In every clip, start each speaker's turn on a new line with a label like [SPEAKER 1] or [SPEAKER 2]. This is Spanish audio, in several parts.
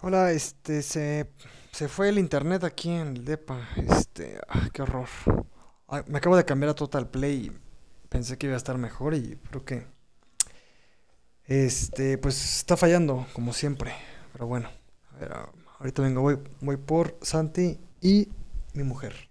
[SPEAKER 1] Hola, este, se, se fue el internet aquí en el DEPA. Este, qué horror. Me acabo de cambiar a Total Play y pensé que iba a estar mejor y creo que, este, pues está fallando, como siempre. Pero bueno, a ver, ah, ahorita vengo, voy, voy por Santi y mi mujer.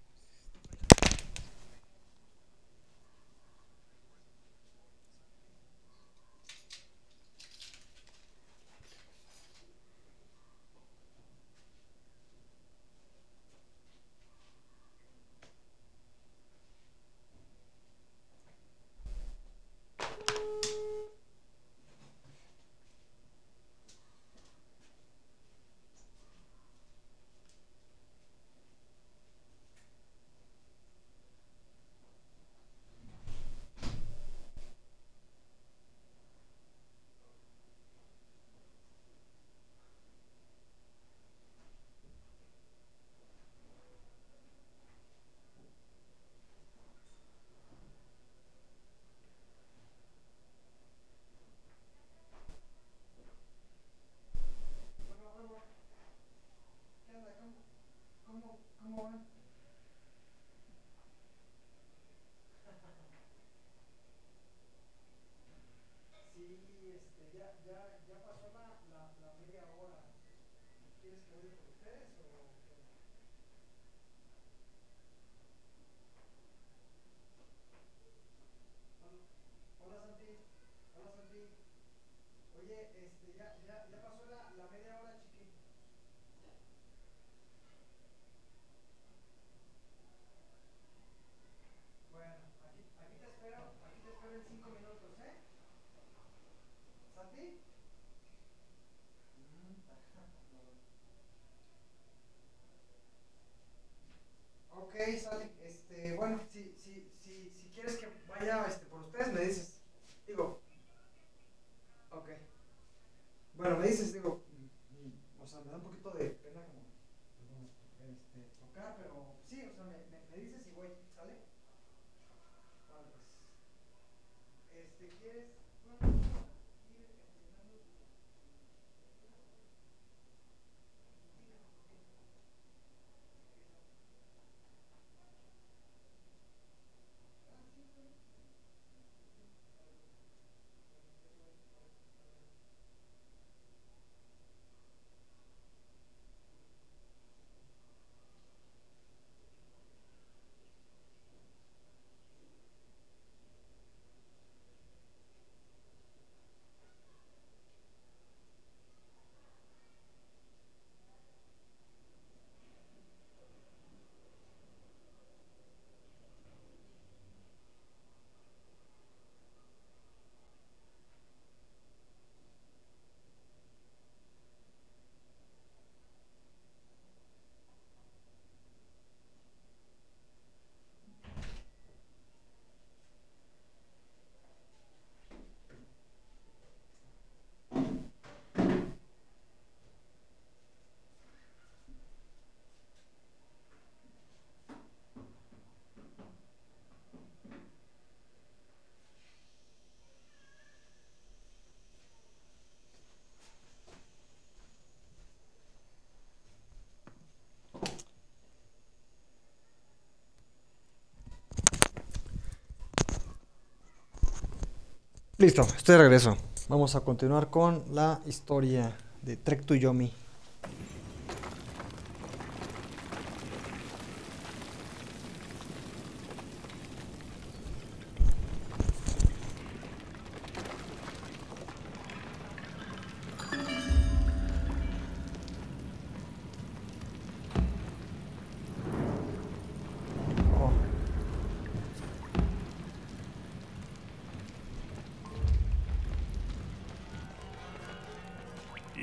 [SPEAKER 1] Listo, estoy de regreso. Vamos a continuar con la historia de Trek to Yomi.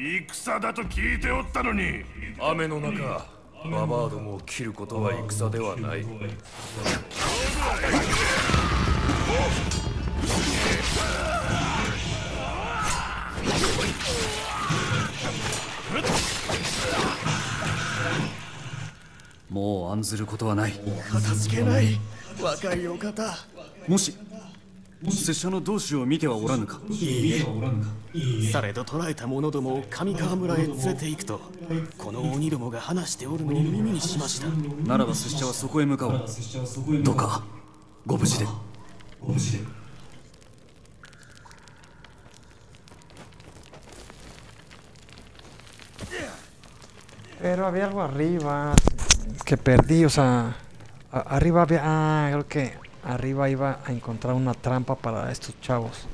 [SPEAKER 2] 戦だと聞いておったのに。
[SPEAKER 3] 雨の中ババアどもを切ることは戦ではない。もう案ずることはない。
[SPEAKER 4] 片付けない。若いお方。もし
[SPEAKER 3] 拙者の同志を見てはおらぬか？
[SPEAKER 4] されど捕らえた者どもを上川村へ連れて行くとこの鬼どもが話しておるのを耳にしました。
[SPEAKER 3] ならば拙者はそこへ向かおう。どうか？ご無事で。
[SPEAKER 1] Pero había algo arriba. Que perdí, o sea, arriba había, ah, creo que arriba iba a encontrar una trampa para estos chavos.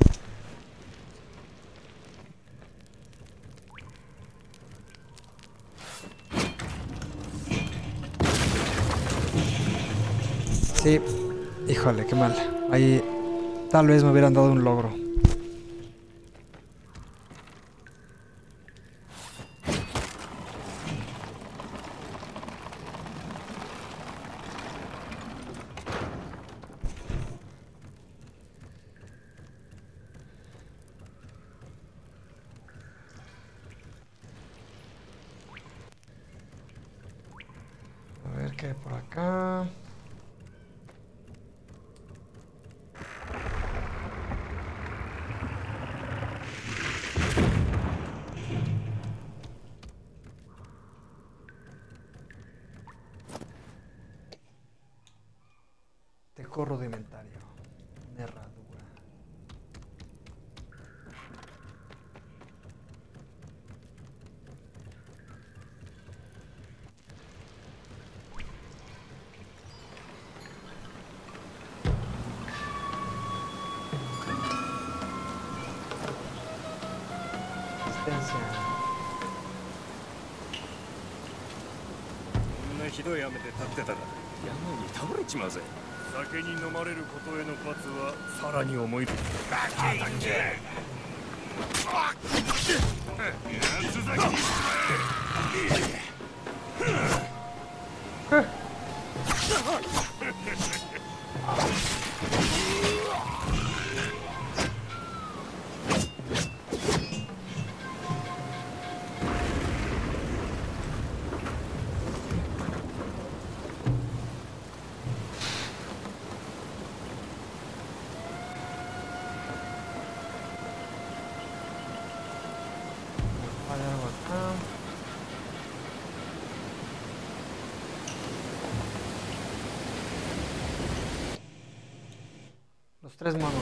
[SPEAKER 1] Sí, híjole, qué mal. Ahí tal vez me hubieran dado un logro. Qué hay por acá. Tejo rudimentario.
[SPEAKER 3] どい雨で立ってたら山に倒れちまうぜ。酒に飲まれることへの罰はさらに重い。で
[SPEAKER 1] Hay Los tres monos.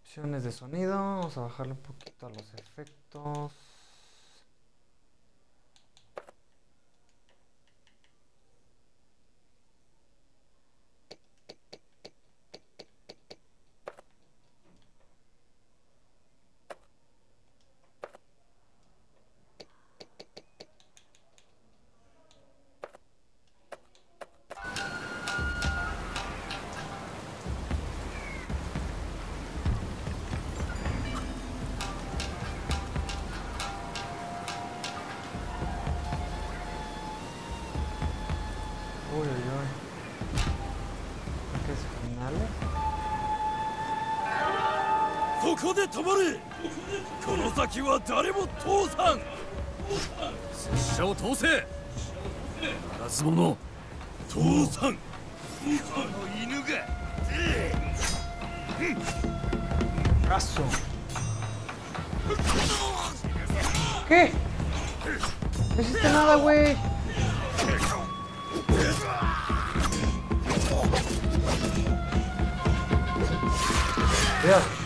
[SPEAKER 1] Opciones de sonido. Vamos a bajarle un poquito a los efectos.
[SPEAKER 3] 止まれこの先は誰も通さん拙者を通せならず者通さんこの犬が.
[SPEAKER 1] ¿Qué? No hiciste nada, güey. Cuidado.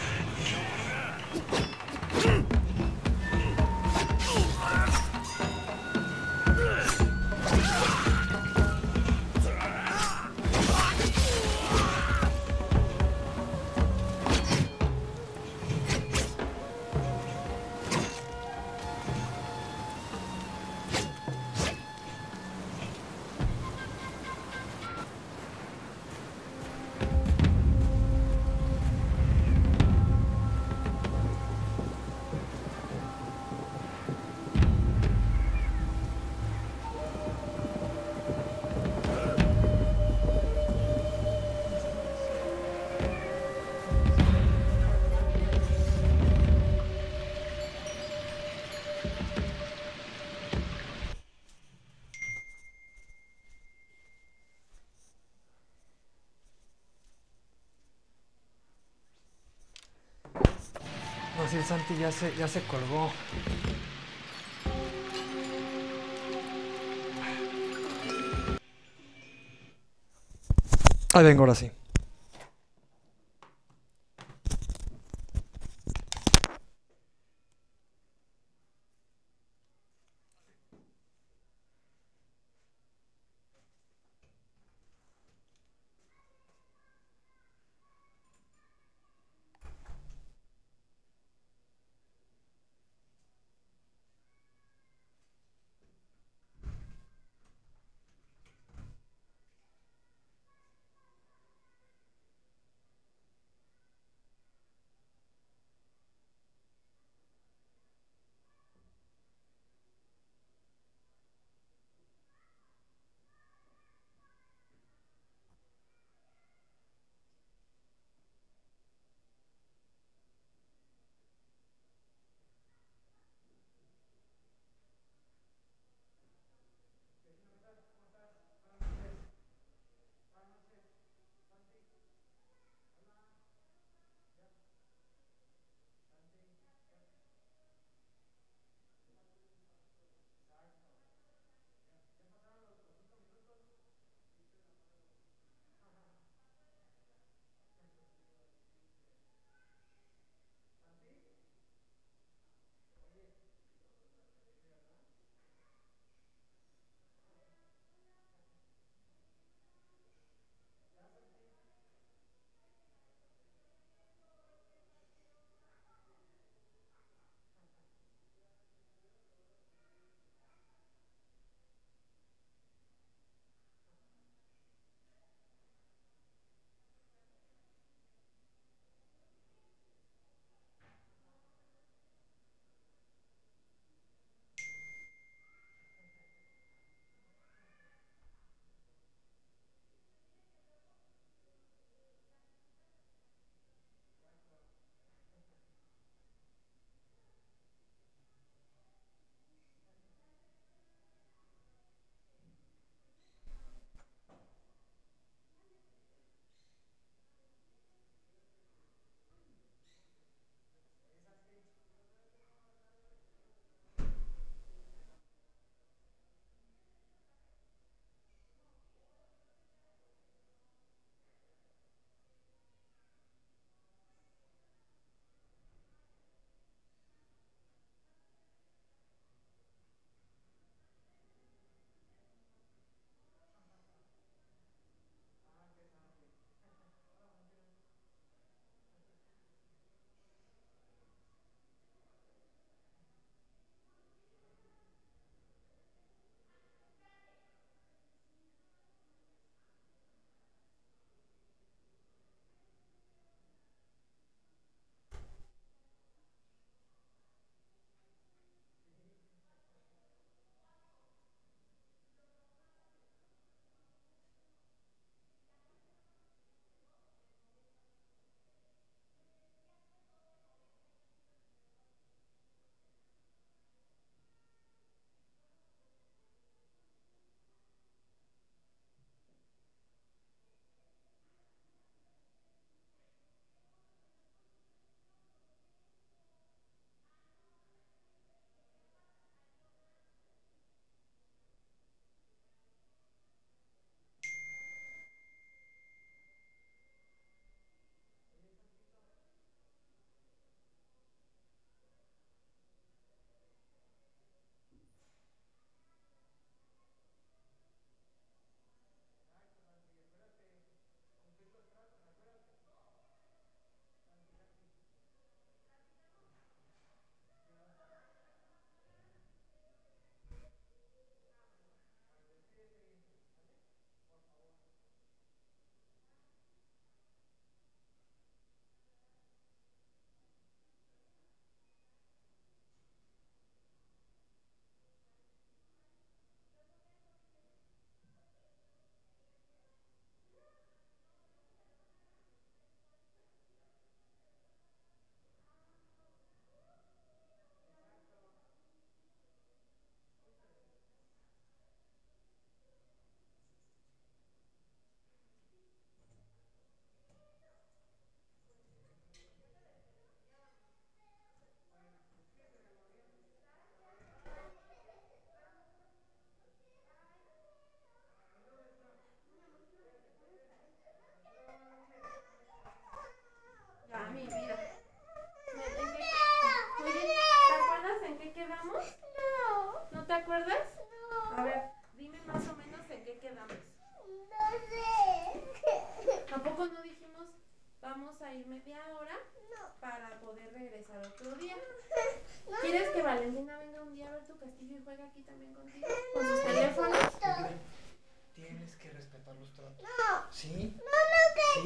[SPEAKER 1] El Santi ya se, ya se colgó. Ahí vengo ahora sí.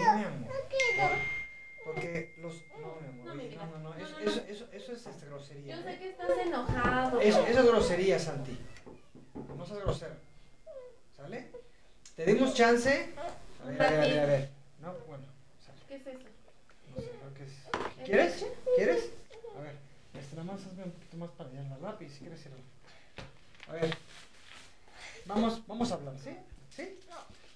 [SPEAKER 5] No
[SPEAKER 1] Sí, mi
[SPEAKER 5] quiero.
[SPEAKER 1] amor.
[SPEAKER 5] No quiero.
[SPEAKER 1] Porque los. No, mi amor.
[SPEAKER 6] No,
[SPEAKER 1] oye, no, no, no.
[SPEAKER 6] No,
[SPEAKER 1] Eso,
[SPEAKER 6] no, no.
[SPEAKER 1] eso, eso, eso es este, grosería.
[SPEAKER 6] Yo sé que estás enojado.
[SPEAKER 1] Eso, eso es grosería, Santi. No seas grosero. ¿Sale? Te dimos chance. A ver, a ver, a ver. a ver. No, bueno. sale.
[SPEAKER 6] ¿Qué es eso?
[SPEAKER 1] No sé, creo que es.
[SPEAKER 6] ¿Es
[SPEAKER 1] ¿Quieres?
[SPEAKER 6] leche?
[SPEAKER 1] ¿Quieres? A ver, este, nada más hazme un poquito más para allá en la lápiz, si quieres ir. A ver. Vamos, vamos a hablar, ¿sí? ¿Sí?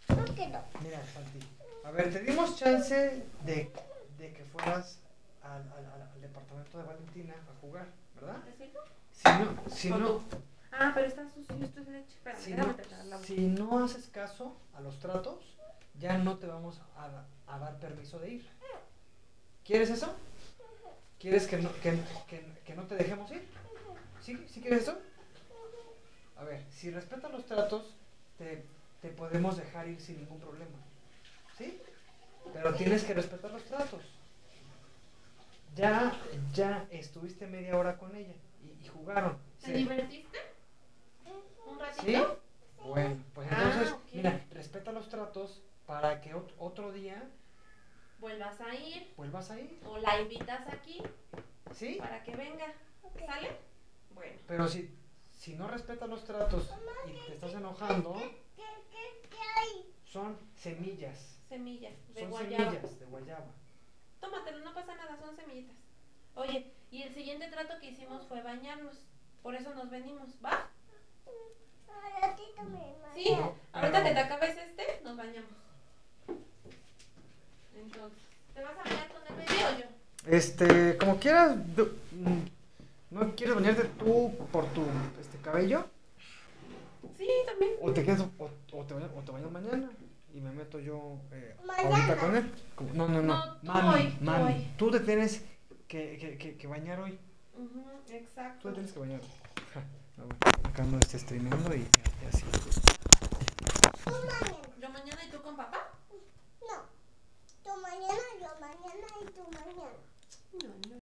[SPEAKER 5] No quiero.
[SPEAKER 1] Mira, Santi. A ver, te dimos chance de, de que fueras al, al, al- al a jugar, ¿verdad? Si no, si
[SPEAKER 6] ¿O
[SPEAKER 1] no?
[SPEAKER 6] Ah, pero está sucio, esto es leche. Espérame,
[SPEAKER 1] si no,
[SPEAKER 6] la
[SPEAKER 1] si no haces caso a los tratos, ya no te vamos a, a dar permiso de ir. ¿Quieres eso? ¿Quieres que no, que, que, que no te dejemos ir? ¿Sí? ¿Sí quieres eso? A ver, si respetas los tratos, te, te podemos dejar ir sin ningún problema. ¿Sí? Pero tienes que respetar los tratos. Ya, ya estuviste media hora con ella y, y jugaron.
[SPEAKER 6] ¿Te
[SPEAKER 1] Se-
[SPEAKER 6] divertiste? ¿Un ratito?
[SPEAKER 1] ¿Sí? Bueno, pues
[SPEAKER 6] Ah,
[SPEAKER 1] entonces, mira, respeta los tratos para que ot- otro día
[SPEAKER 6] Vuelvas a ir
[SPEAKER 1] vuelvas a ir,
[SPEAKER 6] o la invitas aquí
[SPEAKER 1] ¿sí?
[SPEAKER 6] para que venga. ¿Sale? Bueno.
[SPEAKER 1] Pero si, si no respetas los tratos y te estás enojando,
[SPEAKER 5] ¿Qué, qué, qué hay?
[SPEAKER 1] son semillas,
[SPEAKER 6] Semillas de
[SPEAKER 1] son
[SPEAKER 6] guayaba.
[SPEAKER 1] semillas de guayaba.
[SPEAKER 6] Tómatelo, no pasa nada, son semillitas. Oye, y el siguiente trato que hicimos fue bañarnos. Por eso nos venimos, ¿va? Sí. Ahorita que te acabes este, nos bañamos. Entonces, ¿te vas a bañar con el bebé o yo?
[SPEAKER 1] Este, como quieras, mm, ¿no quieres bañarte tú por tu este, cabello?
[SPEAKER 6] Sí, también.
[SPEAKER 1] ¿O te quedas, o, o te, bañas, o te bañas mañana? Y me meto yo eh, ahorita con él. No, no, no.
[SPEAKER 6] No, tú
[SPEAKER 1] mami,
[SPEAKER 6] hoy, tú
[SPEAKER 1] mami.
[SPEAKER 6] hoy.
[SPEAKER 1] Tú te tienes que, que, que, que bañar hoy.
[SPEAKER 6] Ujú,
[SPEAKER 1] Tú
[SPEAKER 6] exacto.
[SPEAKER 1] te tienes que bañar. Ja, no, Acá no estés streameando y, y así.
[SPEAKER 5] Tú mañana.
[SPEAKER 6] ¿Yo mañana y tú con papá?
[SPEAKER 5] No. Tú mañana, yo mañana y tú mañana.
[SPEAKER 6] No, no.